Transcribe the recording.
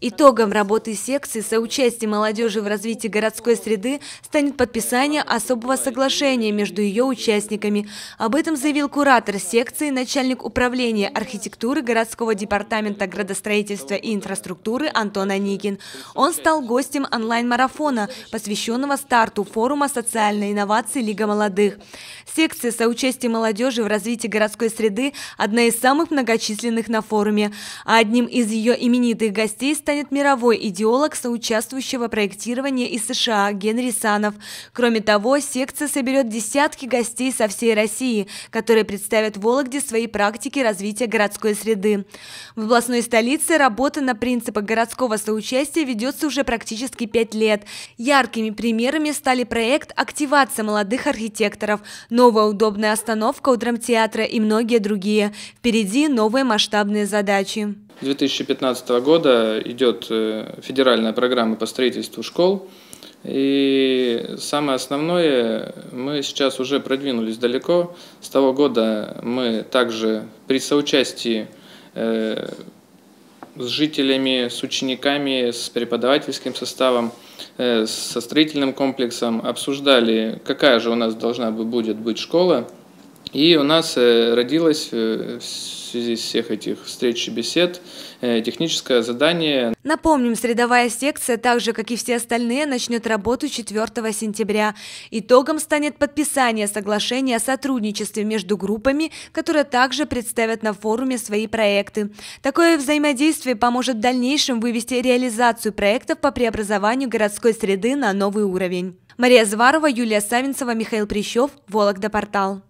Итогом работы секции соучастия молодежи в развитии городской среды станет подписание особого соглашения между ее участниками. Об этом заявил куратор секции, начальник управления архитектуры городского департамента градостроительства и инфраструктуры Антон Аникин. Он стал гостем онлайн-марафона, посвященного старту форума социальной инновации Лига молодых. Секция соучастия молодежи в развитии городской среды – одна из самых многочисленных на форуме. А одним из ее именитых гостей станет мировой идеолог соучаствующего проектирования из США Генри Санов. Кроме того, секция соберет десятки гостей со всей России, которые представят в Вологде свои практики развития городской среды. В областной столице работа на принципах городского соучастия ведется уже практически пять лет. Яркими примерами стали проект «Активация молодых архитекторов», новая удобная остановка у драмтеатра и многие другие. Впереди новые масштабные задачи. 2015 года идет э, федеральная программа по строительству школ. И самое основное, мы сейчас уже продвинулись далеко. С того года мы также при соучастии э, с жителями, с учениками, с преподавательским составом, э, со строительным комплексом обсуждали, какая же у нас должна будет быть школа. И у нас родилась связи всех этих встреч и бесед э, техническое задание. Напомним, средовая секция, так же как и все остальные, начнет работу 4 сентября. Итогом станет подписание соглашения о сотрудничестве между группами, которые также представят на форуме свои проекты. Такое взаимодействие поможет в дальнейшем вывести реализацию проектов по преобразованию городской среды на новый уровень. Мария Зварова, Юлия Савинцева, Михаил Прищев, Вологда Портал.